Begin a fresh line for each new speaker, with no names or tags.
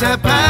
separate